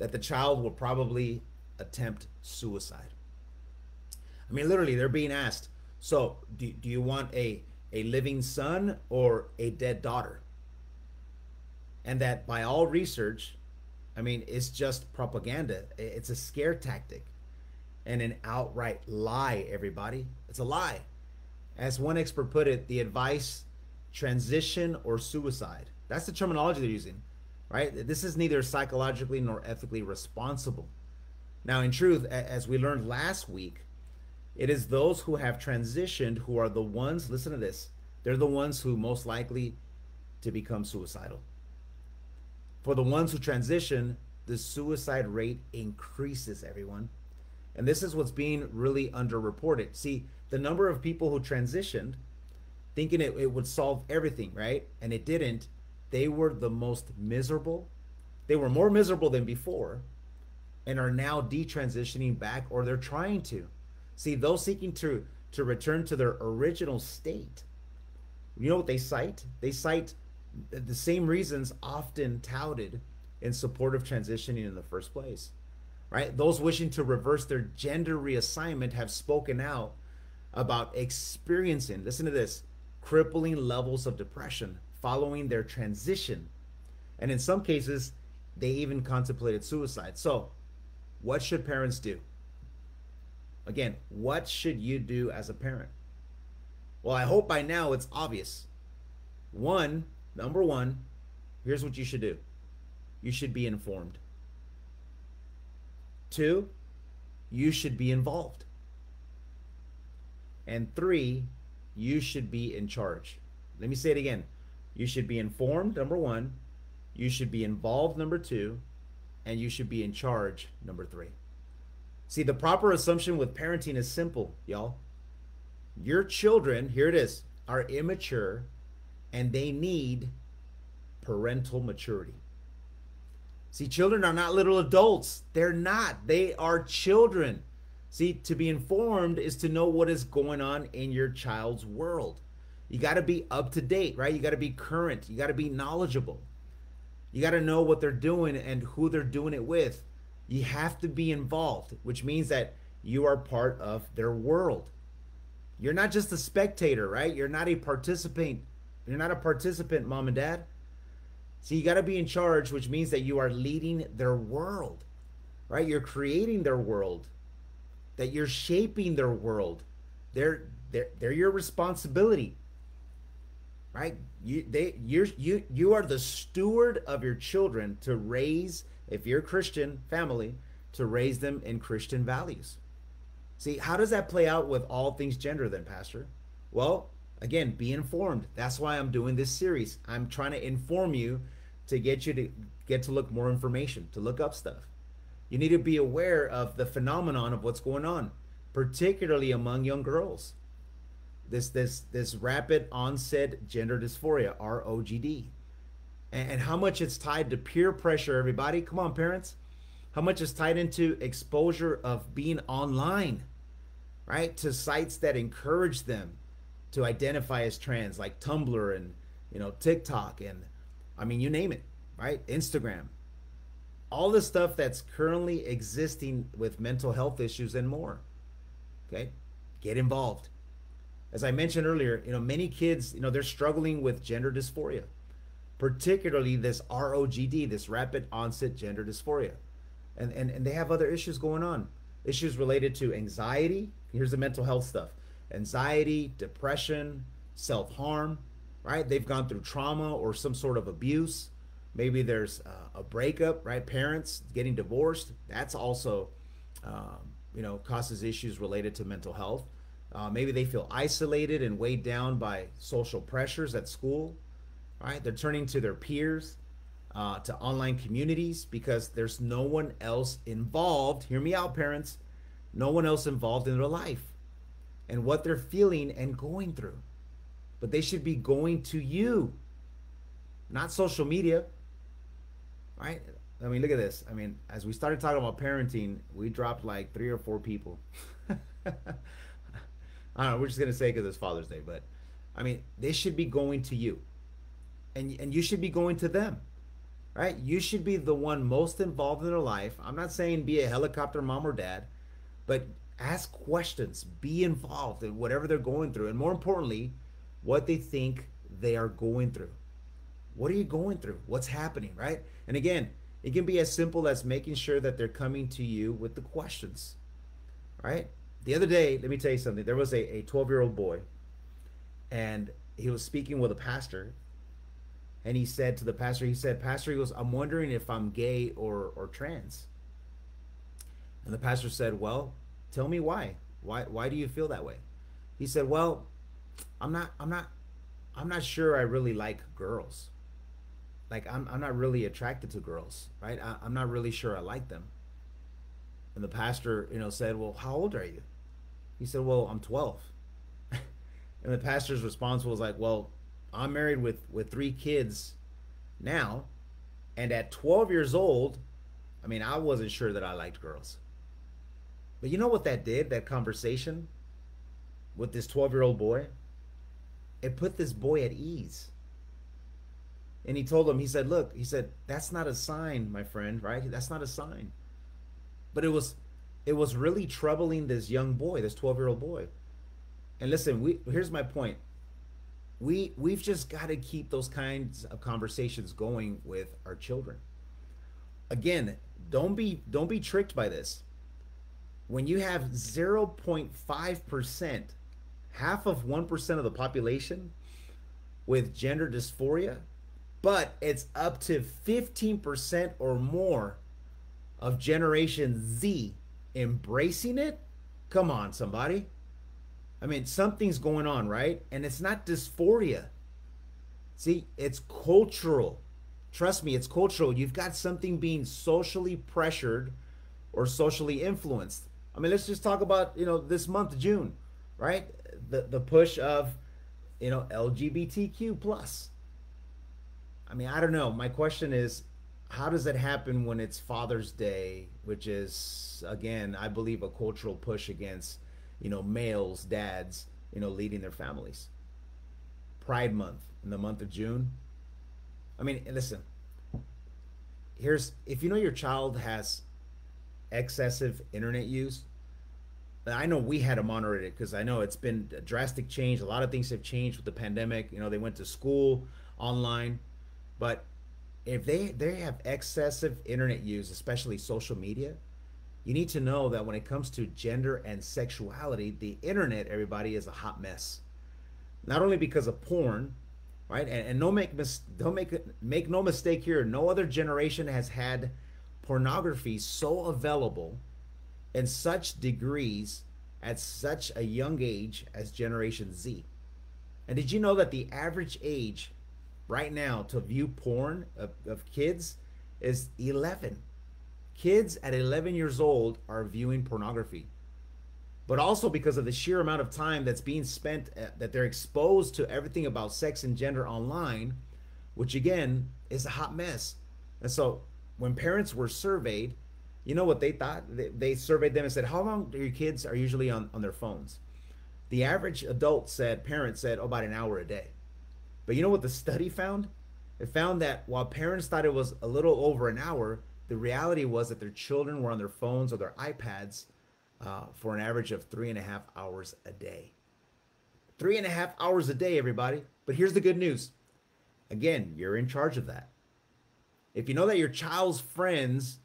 that the child will probably attempt suicide. I mean, literally, they're being asked, so do, do you want a, a living son or a dead daughter? And that by all research, I mean, it's just propaganda. It's a scare tactic and an outright lie, everybody. It's a lie. As one expert put it, the advice transition or suicide. That's the terminology they're using right? This is neither psychologically nor ethically responsible. Now, in truth, as we learned last week, it is those who have transitioned who are the ones, listen to this, they're the ones who most likely to become suicidal. For the ones who transition, the suicide rate increases, everyone. And this is what's being really underreported. See, the number of people who transitioned thinking it, it would solve everything, right? And it didn't they were the most miserable. They were more miserable than before and are now detransitioning back or they're trying to. See, those seeking to to return to their original state. You know what they cite? They cite the same reasons often touted in support of transitioning in the first place. Right? Those wishing to reverse their gender reassignment have spoken out about experiencing, listen to this, crippling levels of depression following their transition. And in some cases, they even contemplated suicide. So, what should parents do? Again, what should you do as a parent? Well, I hope by now it's obvious. One, number one, here's what you should do you should be informed. Two, you should be involved. And three, you should be in charge. Let me say it again. You should be informed, number one. You should be involved, number two. And you should be in charge, number three. See, the proper assumption with parenting is simple, y'all. Your children, here it is, are immature and they need parental maturity. See, children are not little adults. They're not. They are children. See, to be informed is to know what is going on in your child's world. You got to be up to date, right? You got to be current. You got to be knowledgeable. You got to know what they're doing and who they're doing it with. You have to be involved, which means that you are part of their world. You're not just a spectator, right? You're not a participant. You're not a participant, mom and dad. So you got to be in charge, which means that you are leading their world, right? You're creating their world, that you're shaping their world. They're they're, they're your responsibility right you they you're you you are the steward of your children to raise if you're a christian family to raise them in christian values see how does that play out with all things gender then pastor Well, again, be informed. That's why I'm doing this series. I'm trying to inform you to get you to get to look more information, to look up stuff. You need to be aware of the phenomenon of what's going on, particularly among young girls. This this this rapid onset gender dysphoria, ROGD. And, and how much it's tied to peer pressure, everybody. Come on, parents. How much is tied into exposure of being online, right? To sites that encourage them to identify as trans, like Tumblr and you know TikTok and I mean you name it, right? Instagram, all the stuff that's currently existing with mental health issues and more. Okay, get involved. As I mentioned earlier, you know many kids, you know they're struggling with gender dysphoria, particularly this ROGD, this rapid onset gender dysphoria, and and and they have other issues going on, issues related to anxiety. Here's the mental health stuff anxiety, depression, self harm, right? They've gone through trauma or some sort of abuse. Maybe there's uh, a breakup, right? Parents getting divorced. That's also, um, you know, causes issues related to mental health. Uh, maybe they feel isolated and weighed down by social pressures at school, right? They're turning to their peers, uh, to online communities because there's no one else involved. Hear me out, parents. No one else involved in their life and what they're feeling and going through. But they should be going to you, not social media. Right? I mean, look at this. I mean, as we started talking about parenting, we dropped like three or four people. I don't know. We're just gonna say because it's Father's Day, but I mean, they should be going to you, and and you should be going to them, right? You should be the one most involved in their life. I'm not saying be a helicopter mom or dad, but ask questions, be involved in whatever they're going through, and more importantly, what they think they are going through. What are you going through? What's happening, right? And again, it can be as simple as making sure that they're coming to you with the questions, right? The other day, let me tell you something. There was a 12 year old boy, and he was speaking with a pastor. And he said to the pastor, he said, Pastor, he goes, I'm wondering if I'm gay or, or trans. And the pastor said, Well, Tell me why. Why why do you feel that way? He said, "Well, I'm not I'm not I'm not sure I really like girls. Like I'm I'm not really attracted to girls, right? I, I'm not really sure I like them." And the pastor, you know, said, "Well, how old are you?" He said, "Well, I'm 12." and the pastor's response was like, "Well, I'm married with with three kids now, and at 12 years old, I mean, I wasn't sure that I liked girls." But you know what that did, that conversation with this 12 year old boy? It put this boy at ease. And he told him, he said, Look, he said, that's not a sign, my friend, right? That's not a sign. But it was it was really troubling this young boy, this 12 year old boy. And listen, we here's my point. We we've just got to keep those kinds of conversations going with our children. Again, don't be don't be tricked by this when you have 0.5%, half of 1% of the population with gender dysphoria, but it's up to 15% or more of Generation Z embracing it? Come on, somebody. I mean, something's going on, right? And it's not dysphoria. See, it's cultural. Trust me, it's cultural. You've got something being socially pressured or socially influenced. I mean, let's just talk about you know this month, June, right? The the push of you know LGBTQ plus. I mean, I don't know. My question is, how does that happen when it's Father's Day, which is again, I believe, a cultural push against you know males, dads, you know, leading their families. Pride Month in the month of June. I mean, listen. Here's if you know your child has excessive internet use. I know we had to monitor it because I know it's been a drastic change. A lot of things have changed with the pandemic. You know, they went to school online, but if they they have excessive internet use, especially social media, you need to know that when it comes to gender and sexuality, the internet, everybody, is a hot mess. Not only because of porn, right? And, and no make mis- don't make make no mistake here. No other generation has had pornography so available in such degrees at such a young age as Generation Z. And did you know that the average age right now to view porn of, of kids is 11? Kids at 11 years old are viewing pornography. But also because of the sheer amount of time that's being spent, uh, that they're exposed to everything about sex and gender online, which again is a hot mess. And so when parents were surveyed, you know what they thought? They, they surveyed them and said, How long do your kids are usually on, on their phones? The average adult said, parents said, oh, about an hour a day. But you know what the study found? It found that while parents thought it was a little over an hour, the reality was that their children were on their phones or their iPads uh, for an average of three and a half hours a day. Three and a half hours a day, everybody. But here's the good news again, you're in charge of that. If you know that your child's friends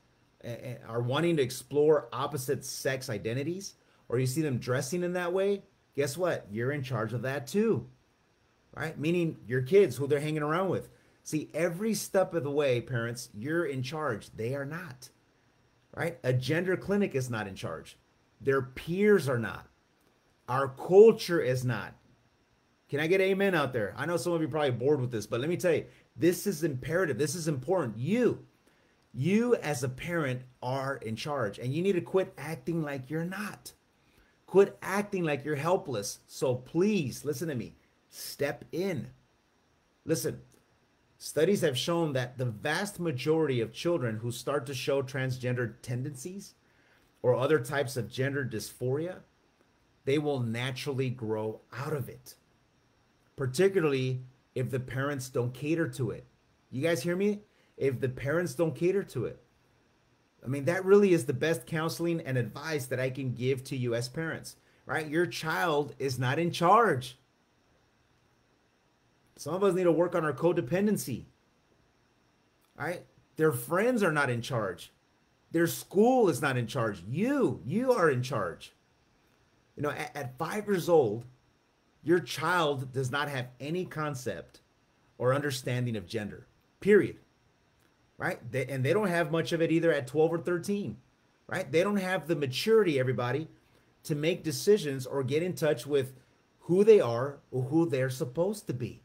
eh, eh, are wanting to explore opposite sex identities, or you see them dressing in that way, guess what? You're in charge of that too. Right? Meaning your kids, who they're hanging around with. See, every step of the way, parents, you're in charge. They are not. Right? A gender clinic is not in charge. Their peers are not. Our culture is not. Can I get amen out there? I know some of you probably bored with this, but let me tell you, this is imperative. This is important. You, you as a parent are in charge, and you need to quit acting like you're not. Quit acting like you're helpless. So please, listen to me, step in. Listen, studies have shown that the vast majority of children who start to show transgender tendencies or other types of gender dysphoria, they will naturally grow out of it, particularly if the parents don't cater to it. You guys hear me? If the parents don't cater to it. I mean, that really is the best counseling and advice that I can give to you as parents, right? Your child is not in charge. Some of us need to work on our codependency, right? Their friends are not in charge. Their school is not in charge. You, you are in charge. You know, at, at five years old, your child does not have any concept or understanding of gender, period right? They, and they don't have much of it either at 12 or 13, right? They don't have the maturity, everybody, to make decisions or get in touch with who they are or who they're supposed to be.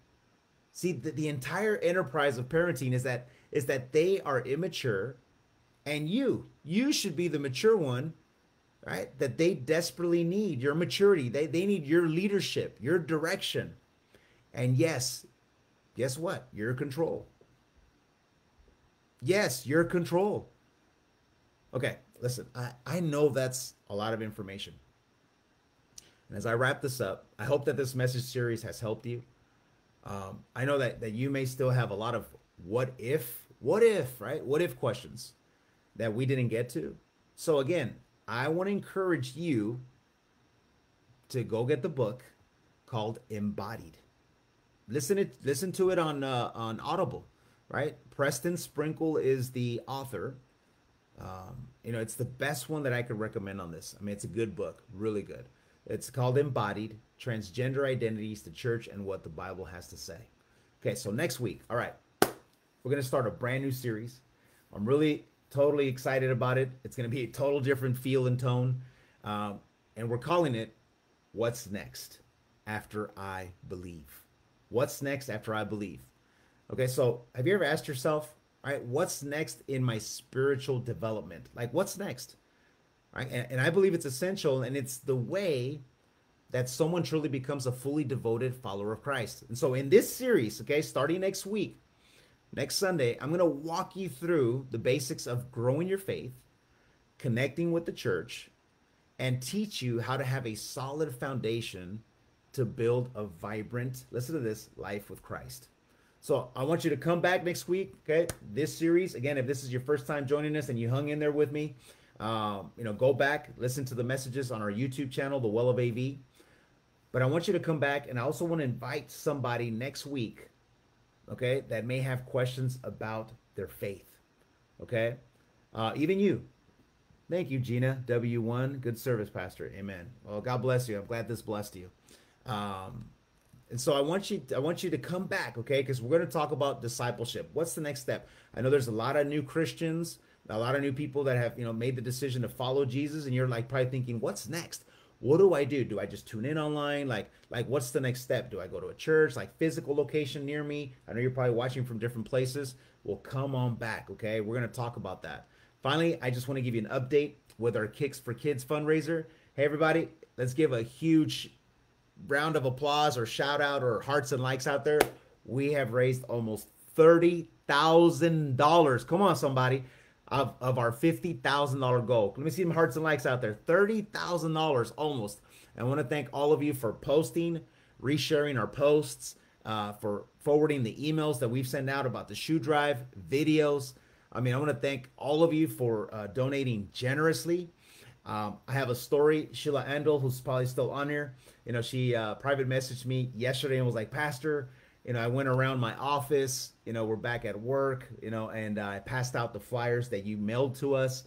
See, the, the entire enterprise of parenting is that is that they are immature, and you you should be the mature one, right? That they desperately need your maturity. They they need your leadership, your direction, and yes, guess what? Your control. Yes, your control. Okay, listen, I, I know that's a lot of information. And as I wrap this up, I hope that this message series has helped you. Um, I know that, that you may still have a lot of what if, what if, right? What if questions that we didn't get to. So, again, I want to encourage you to go get the book called Embodied. Listen it, listen to it on uh, on Audible right? Preston Sprinkle is the author. Um, you know, it's the best one that I could recommend on this. I mean, it's a good book, really good. It's called Embodied Transgender Identities, the Church, and What the Bible Has to Say. Okay, so next week, all right, we're going to start a brand new series. I'm really totally excited about it. It's going to be a total different feel and tone. Um, and we're calling it What's Next After I Believe. What's Next After I Believe? Okay, so have you ever asked yourself, all right, what's next in my spiritual development? Like, what's next? Right, and, and I believe it's essential, and it's the way that someone truly becomes a fully devoted follower of Christ. And so, in this series, okay, starting next week, next Sunday, I'm going to walk you through the basics of growing your faith, connecting with the church, and teach you how to have a solid foundation to build a vibrant, listen to this, life with Christ. So I want you to come back next week. Okay, this series again. If this is your first time joining us and you hung in there with me, um, you know, go back, listen to the messages on our YouTube channel, The Well of AV. But I want you to come back, and I also want to invite somebody next week, okay, that may have questions about their faith. Okay, uh, even you. Thank you, Gina W1. Good service, Pastor. Amen. Well, God bless you. I'm glad this blessed you. Um, and so I want you I want you to come back, okay? Because we're going to talk about discipleship. What's the next step? I know there's a lot of new Christians, a lot of new people that have, you know, made the decision to follow Jesus and you're like probably thinking, "What's next? What do I do? Do I just tune in online? Like, like what's the next step? Do I go to a church, like physical location near me? I know you're probably watching from different places. Well, come on back, okay? We're gonna talk about that. Finally, I just want to give you an update with our Kicks for Kids fundraiser. Hey, everybody, let's give a huge round of applause or shout out or hearts and likes out there. We have raised almost $30,000. Come on, somebody. Of, of our $50,000 goal. Let me see some hearts and likes out there. $30,000 almost. I want to thank all of you for posting, resharing our posts, uh, for forwarding the emails that we've sent out about the shoe drive, videos. I mean, I want to thank all of you for uh, donating generously. Um, I have a story. Sheila Andel, who's probably still on here, you know, she uh, private messaged me yesterday and was like, Pastor, you know, I went around my office, you know, we're back at work, you know, and uh, I passed out the flyers that you mailed to us.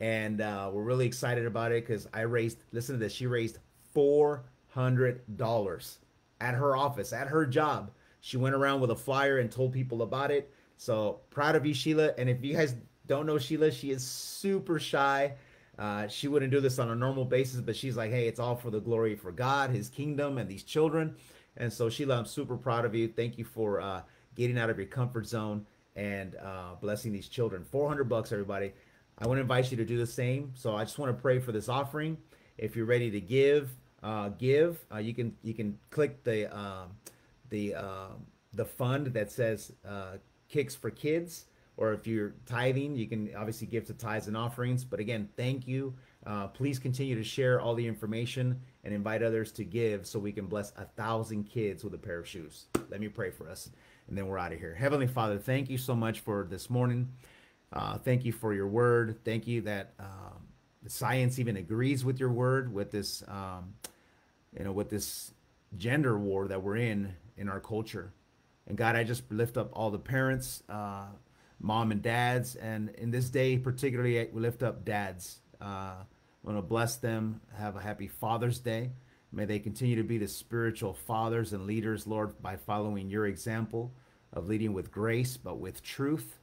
And uh, we're really excited about it because I raised, listen to this, she raised $400 at her office, at her job. She went around with a flyer and told people about it. So proud of you, Sheila. And if you guys don't know Sheila, she is super shy. Uh, she wouldn't do this on a normal basis, but she's like, hey, it's all for the glory for God, His kingdom, and these children. And so, Sheila, I'm super proud of you. Thank you for uh, getting out of your comfort zone and uh, blessing these children. 400 bucks, everybody. I want to invite you to do the same. So I just want to pray for this offering. If you're ready to give, uh, give. Uh, you can you can click the um, the um, the fund that says uh, Kicks for Kids, or if you're tithing, you can obviously give to tithes and offerings. But again, thank you. Uh, please continue to share all the information and invite others to give so we can bless a thousand kids with a pair of shoes. Let me pray for us, and then we're out of here. Heavenly Father, thank you so much for this morning. Uh, thank you for your word. Thank you that um, the science even agrees with your word, with this, um, you know, with this gender war that we're in in our culture. And God, I just lift up all the parents, uh, mom and dads, and in this day particularly, we lift up dads. Uh, I want to bless them. Have a happy Father's Day. May they continue to be the spiritual fathers and leaders, Lord, by following your example of leading with grace, but with truth.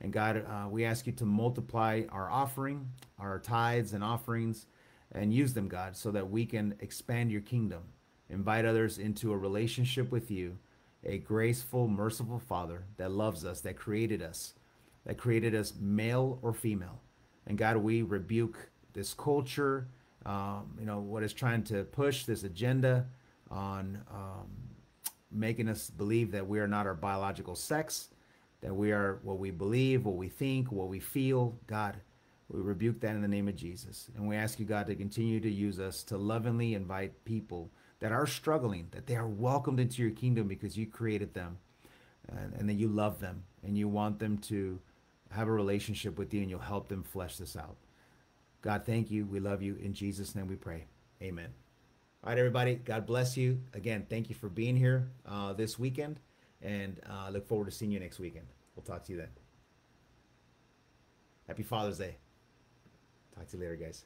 And God, uh, we ask you to multiply our offering, our tithes and offerings, and use them, God, so that we can expand your kingdom, invite others into a relationship with you, a graceful, merciful Father that loves us, that created us, that created us male or female. And God, we rebuke this culture, um, you know, what is trying to push this agenda on um, making us believe that we are not our biological sex, that we are what we believe, what we think, what we feel. God, we rebuke that in the name of Jesus. And we ask you, God, to continue to use us to lovingly invite people that are struggling, that they are welcomed into your kingdom because you created them and, and that you love them and you want them to have a relationship with you and you'll help them flesh this out. God, thank you. We love you. In Jesus' name we pray. Amen. All right, everybody. God bless you. Again, thank you for being here uh, this weekend, and uh, look forward to seeing you next weekend. We'll talk to you then. Happy Father's Day. Talk to you later, guys.